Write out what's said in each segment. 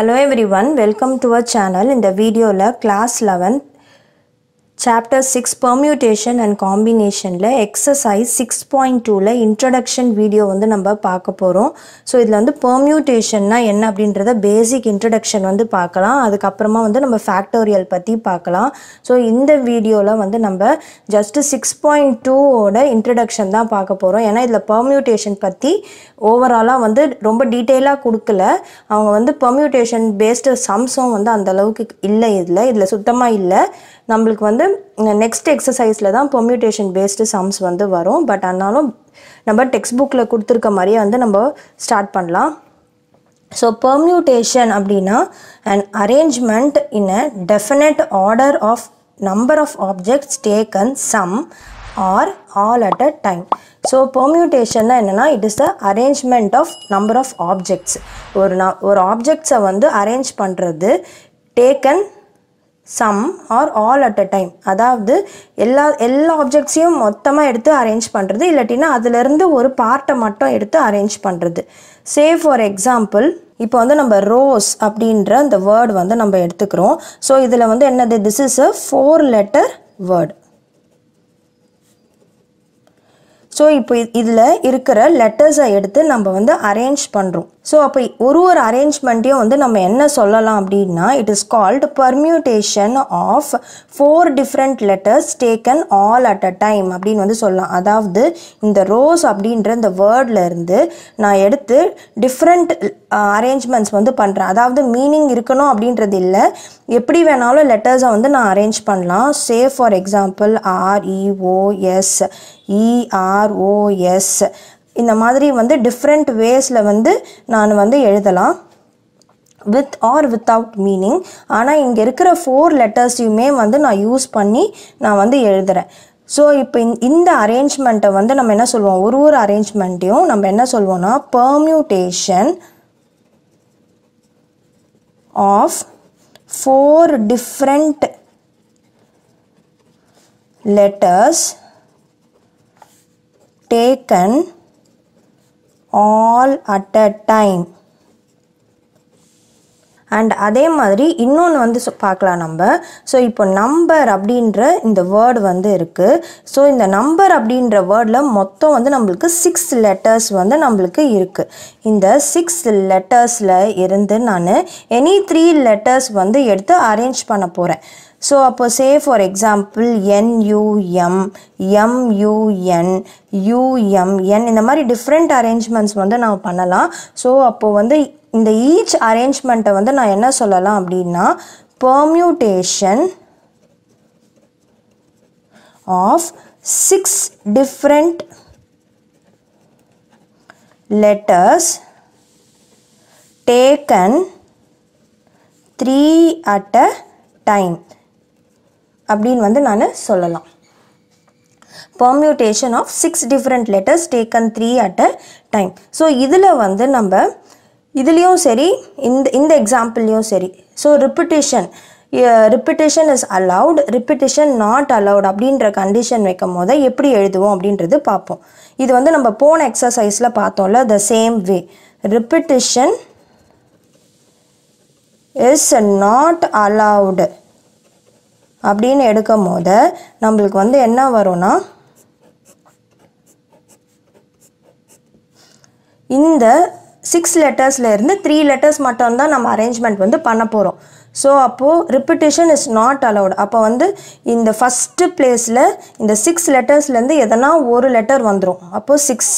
Hello everyone welcome to our channel இந்த வீடியோவில் class eleventh chapter six permutation and காம்பினேஷனில் exercise six point டூவில் introduction video வந்து நம்ம பார்க்க போகிறோம் ஸோ இதில் வந்து பெர்மியூட்டேஷன்னா என்ன அப்படின்றத பேசிக் இன்ட்ரடக்ஷன் வந்து பார்க்கலாம். அதுக்கப்புறமா வந்து நம்ம ஃபேக்டோரியல் பற்றி பார்க்கலாம். ஸோ இந்த வீடியோவில் வந்து நம்ம ஜஸ்ட்டு சிக்ஸ் பாயிண்ட் டூவோட இன்ட்ரடக்ஷன் தான் பார்க்க போகிறோம் ஏன்னா இதில் பெர்மியூட்டேஷன் பற்றி ஓவராலாக வந்து ரொம்ப டீட்டெயிலாக கொடுக்கல. அவங்க வந்து பெர்மியூட்டேஷன் பேஸ்டு சம்ஸும் வந்து அந்த அளவுக்கு இல்லை இதில். இதில் சுத்தமாக இல்லை. நம்மளுக்கு வந்து நெக்ஸ்ட் எக்ஸசைஸில் தான் பொம்யூட்டேஷன் பேஸ்டு சம்ஸ் வந்து வரும். பட் ஆனாலும் நம்ம டெக்ஸ்ட் புக்கில் கொடுத்துருக்க மாதிரியே வந்து நம்ம ஸ்டார்ட் பண்ணலாம். ஸோ பெர்மியூட்டேஷன் அப்படின்னா an arrangement in a definite order of number of objects taken some or all at a time so பெர்மியூட்டேஷன்னா என்னென்னா it is the arrangement of number of objects ஒரு ந ஒரு ஆப்ஜெக்ட்ஸை வந்து அரேஞ்ச் பண்ணுறது taken some or all at a time அதாவது எல்லா எல்லா ஆப்ஜெக்ட்ஸையும் மொத்தமாக எடுத்து அரேஞ்ச் பண்ணுறது இல்லாட்டினா அதுலேருந்து ஒரு பார்ட்டை மட்டும் எடுத்து அரேஞ்ச் பண்ணுறது சே ஃபார் எக்ஸாம்பிள் இப்போ வந்து நம்ம ரோஸ் அப்படின்ற அந்த வேர்டு வந்து நம்ம எடுத்துக்கிறோம். ஸோ இதில் வந்து என்னது? This is a four letter word so இப்போ இதில் இருக்கிற லெட்டர்ஸை எடுத்து நம்ம வந்து அரேஞ்ச் பண்ணுறோம் ஸோ அப்போ ஒரு ஒரு அரேஞ்ச்மெண்ட்டையும் வந்து நம்ம என்ன சொல்லலாம் அப்படின்னா it is called permutation of four different letters taken all at a time அப்படின்னு வந்து சொல்லலாம். அதாவது இந்த ரோஸ் அப்படின்ற இந்த வேர்ட்லேருந்து நான் எடுத்து டிஃப்ரெண்ட் அரேஞ்ச்மெண்ட்ஸ் uh, வந்து பண்ணுறேன் அதாவது மீனிங் இருக்கணும் அப்படின்றது இல்லை. எப்படி வேணாலும் லெட்டர்ஸை வந்து நான் அரேஞ்ச் பண்ணலாம். சே ஃபார் எக்ஸாம்பிள் ஆர்இஓஎஸ் இஆர்ஓஎஸ் இந்த மாதிரி வந்து டிஃப்ரெண்ட் வேஸில் வந்து நான் வந்து எழுதலாம். வித் ஆர் வித்தவுட் மீனிங் ஆனால் இங்கே இருக்கிற ஃபோர் லெட்டர்ஸையுமே வந்து நான் யூஸ் பண்ணி நான் வந்து எழுதுகிறேன் ஸோ இப்போ இந்த அரேஞ்ச்மெண்ட்டை வந்து நம்ம என்ன சொல்லுவோம்? ஒரு ஒரு அரேஞ்ச்மெண்ட்டையும் நம்ம என்ன சொல்லுவோம்னா permutation of four different letters taken all at a time and அதே மாதிரி இன்னொன்று வந்து பார்க்கலாம் நம்ம. ஸோ இப்போ நம்பர் அப்படின்ற இந்த வேர்டு வந்து இருக்குது ஸோ இந்த நம்பர் அப்படின்ற வேர்டில் மொத்தம் வந்து நம்மளுக்கு சிக்ஸ் லெட்டர்ஸ் வந்து நம்மளுக்கு இருக்குது இந்த சிக்ஸ் லெட்டர்ஸில் இருந்து நான் எனி த்ரீ லெட்டர்ஸ் வந்து எடுத்து அரேஞ்ச் பண்ண போகிறேன் ஸோ அப்போ say for example NUM MUN UMN இந்த மாதிரி டிஃப்ரெண்ட் அரேஞ்ச்மெண்ட்ஸ் வந்து நான் பண்ணலாம். ஸோ அப்போது வந்து இந்த ஈச் அரேஞ்ச்மெண்ட்டை வந்து நான் என்ன சொல்லலாம் அப்படின்னா permutation of six different letters taken three at a time அப்படின்னு வந்து நான் சொல்லலாம். Permutation of six different letters taken three at a time so இதில் வந்து நம்ம இதுலேயும் சரி இந்த இந்த எக்ஸாம்பிள்லேயும் சரி. So repetition repetition is allowed repetition not allowed அப்படின்ற கண்டிஷன் வைக்கும் போது எப்படி எழுதுவோம் அப்படின்றது பார்ப்போம். இது வந்து நம்ம போன எக்ஸசைஸில் பார்த்தோம்ல the same way repetition is not allowed அப்படின்னு எடுக்கும் போது நம்மளுக்கு வந்து என்ன வரும்னா இந்த சிக்ஸ் லெட்டர்ஸ்லேருந்து த்ரீ லெட்டர்ஸ் மட்டும்தான் நம்ம அரேஞ்ச்மெண்ட் வந்து பண்ண போகிறோம் ஸோ அப்போது ரிப்பிட்டேஷன் இஸ் நாட் அலவுட் அப்போ வந்து இந்த ஃபஸ்ட்டு பிளேஸில் இந்த சிக்ஸ் லெட்டர்ஸ்லேருந்து எதனா ஒரு லெட்டர் வந்துடும் அப்போது சிக்ஸ்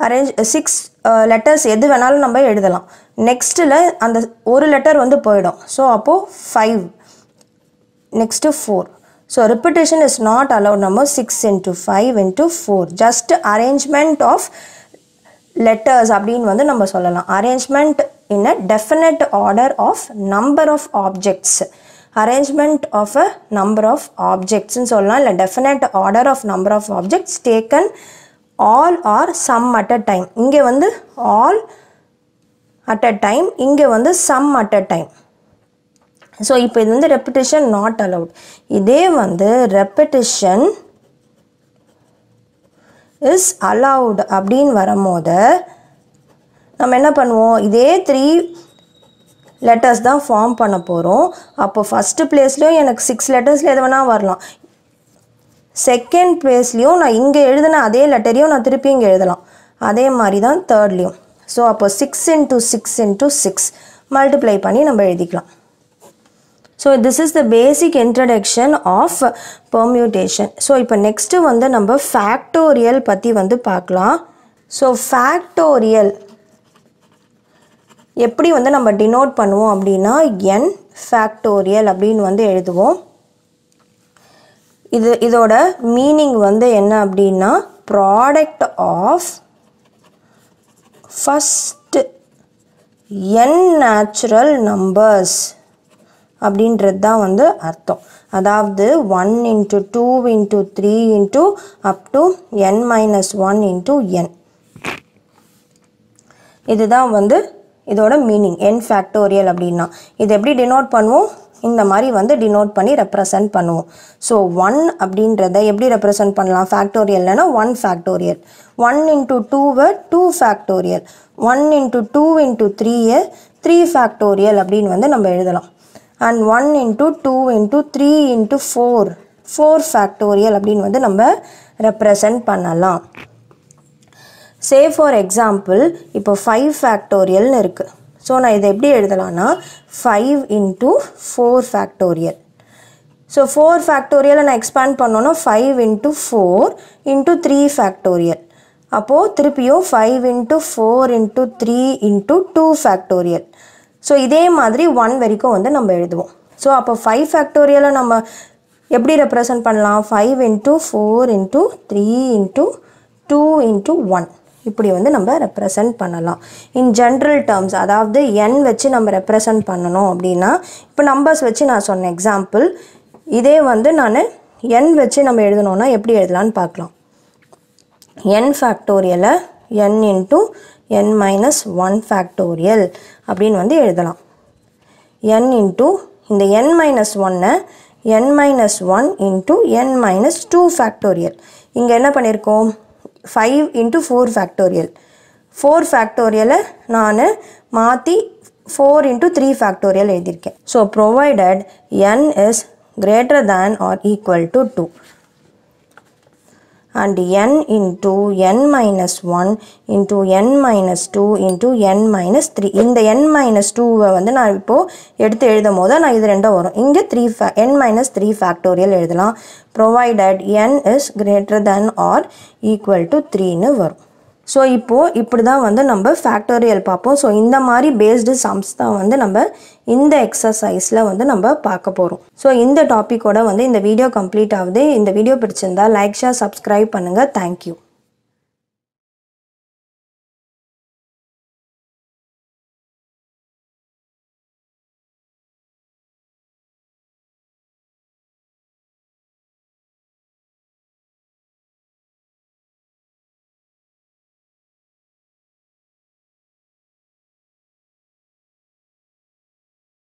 அரேஞ்ச் சிக்ஸ் லெட்டர்ஸ் எது வேணாலும் நம்ம எழுதலாம். நெக்ஸ்ட்டில் அந்த ஒரு லெட்டர் வந்து போயிடும். ஸோ அப்போது five next four so repetition is not allowed நம்ம six into five into four just arrangement of letters அப்படின்னு வந்து நம்ம சொல்லலாம். Arrangement in a definite order of number of objects arrangement of a number of ஆப்ஜெக்ட்ஸ்னு சொல்லலாம். இல்லை definite order of number of objects taken all or some at a time இங்கே வந்து all at a time இங்கே வந்து some at a time so இப்போ இது வந்து repetition not allowed இதே வந்து ரெப்படிஷன் இஸ் அலவுட் அப்படின்னு வரும்போது நம்ம என்ன பண்ணுவோம்? இதே த்ரீ லெட்டர்ஸ் தான் ஃபார்ம் பண்ண போகிறோம் அப்போ ஃபஸ்ட்டு பிளேஸ்லேயும் எனக்கு சிக்ஸ் லெட்டர்ஸில் எது வேணால் வரலாம். செகண்ட் பிளேஸ்லேயும் நான் இங்கே எழுதின அதே லெட்டரையும் நான் திருப்பி இங்கே எழுதலாம். அதே மாதிரி தான் தேர்ட்லேயும் ஸோ அப்போ six into six into six multiply பண்ணி நம்ம எழுதிக்கலாம். So this is the basic introduction of permutation so இப்போ நெக்ஸ்ட்டு வந்து நம்ம ஃபேக்டோரியல் பற்றி வந்து பார்க்கலாம். ஸோ ஃபேக்டோரியல் எப்படி வந்து நம்ம டினோட் பண்ணுவோம் அப்படின்னா என் ஃபேக்டோரியல் அப்படின்னு வந்து எழுதுவோம். இது இதோட மீனிங் வந்து என்ன அப்படின்னா product of first n natural numbers அப்படின்றது தான் வந்து அர்த்தம். அதாவது one into two into three into up to n minus one into n இதுதான் வந்து இதோட மீனிங் என் ஃபேக்டோரியல் அப்படின்னா. இது எப்படி டினோட் பண்ணுவோம்? இந்த மாதிரி வந்து டினோட் பண்ணி ரெப்ரசன்ட் பண்ணுவோம். ஸோ ஒன் அப்படின்றத எப்படி ரெப்ரசன்ட் பண்ணலாம்? ஃபேக்டோரியல்னா ஒன் ஃபேக்டோரியல் ஒன் இன்ட்டு டூவை two factorial one into two into த்ரீயை த்ரீ ஃபேக்டோரியல் அப்படின்னு வந்து நம்ம எழுதலாம். And one into two into three into four four factorial அப்படின்னு வந்து நம்ம ரெப்ரசன்ட் பண்ணலாம். சே ஃபார் எக்ஸாம்பிள் இப்போ ஃபைவ் ஃபேக்டோரியல்னு இருக்குது ஸோ நான் இதை எப்படி எழுதலாம்னா five into four factorial so four ஃபேக்டோரியலை நான் எக்ஸ்பேண்ட் பண்ணோன்னா five into four into three factorial அப்போது திருப்பியும் five into four into three into two factorial so இதே மாதிரி ஒன் வரைக்கும் வந்து நம்ம எழுதுவோம். ஸோ அப்போ ஃபைவ் ஃபேக்டோரியலை நம்ம எப்படி ரெப்ரசன்ட் பண்ணலாம்? Five into four into three into two into one இப்படி வந்து நம்ம ரெப்ரசன்ட் பண்ணலாம். இன் ஜென்ரல் டேர்ம்ஸ் அதாவது என் வச்சு நம்ம ரெப்ரசன்ட் பண்ணணும் அப்படின்னா இப்போ நம்பர்ஸ் வச்சு நான் சொன்ன எக்ஸாம்பிள் இதே வந்து நான் என் வச்சு நம்ம எழுதணும்னா எப்படி எழுதலான்னு பார்க்கலாம். N ஃபேக்டோரியலை n into n minus one factorial அப்படின்னு வந்து எழுதலாம். என் இன்ட்டு இந்த என் மைனஸ் ஒன்னை n minus one into n minus two factorial இங்கே என்ன பண்ணியிருக்கோம் five into four factorial four ஃபேக்டோரியலை நான் மாற்றி ஃபோர் இன்ட்டு த்ரீ ஃபேக்டோரியல் எழுதியிருக்கேன். So provided n is greater than or equal to two and n into n minus 1 into n minus 2 into n minus 3 இந்த n minus 2வை வந்து நான் இப்போது எடுத்து எழுதும் போது நான் இது ரெண்டும் வரும் இங்கே த்ரீ ஃபே n minus 3 ஃபேக்டோரியல் எழுதலாம் provided n is greater than or equal to 3ன்னு வரும் ஸோ இப்போது இப்படி தான் வந்து நம்ம ஃபேக்டோரியல் பார்ப்போம். ஸோ இந்த மாதிரி பேஸ்டு சம்ஸ் தான் வந்து நம்ம இந்த எக்ஸசைஸில் வந்து நம்ம பார்க்க போகிறோம் ஸோ இந்த டாப்பிக்கோட வந்து இந்த வீடியோ கம்ப்ளீட் ஆகுது. இந்த வீடியோ பிடிச்சிருந்தா லைக் ஷேர் சப்ஸ்கிரைப் பண்ணுங்கள் தேங்க்யூ